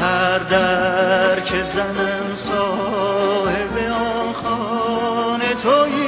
Her زنم صاحب آن خانه توی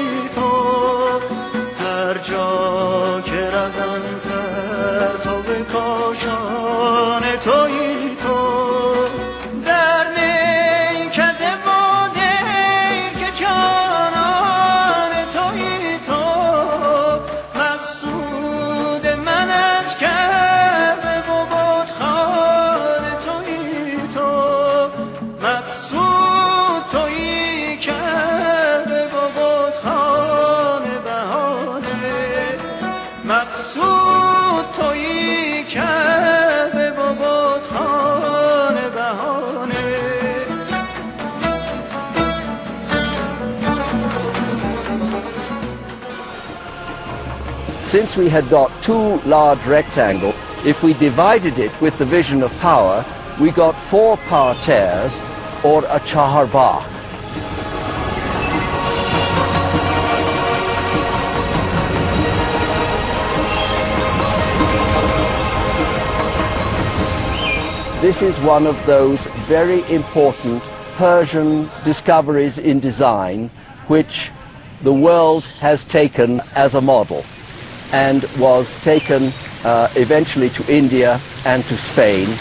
مقصود توی کعبه و بتخانه بهانه Since we had got two large rectangles, if we divided it with the vision of power, we got four parterres or a chaharbagh. This is one of those very important Persian discoveries in design which the world has taken as a model and was taken uh, eventually to India and to Spain.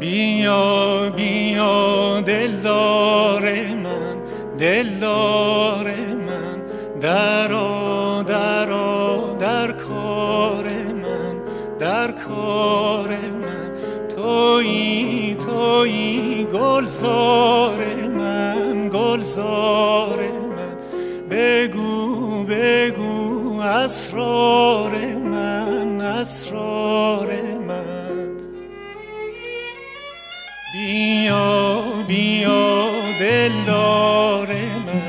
بیا بیا دلدار من دلدار من درا درا در کار من در کار من. تویی تویی گلزار من گلزار من. بگو بگو اسرار من اسرار من بیا بیا دلدار من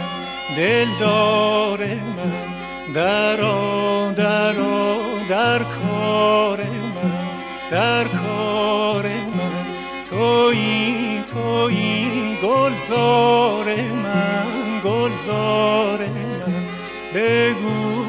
دلدار من درا درا در کار من در کار من تویی تویی گلزار من گلزار من بگو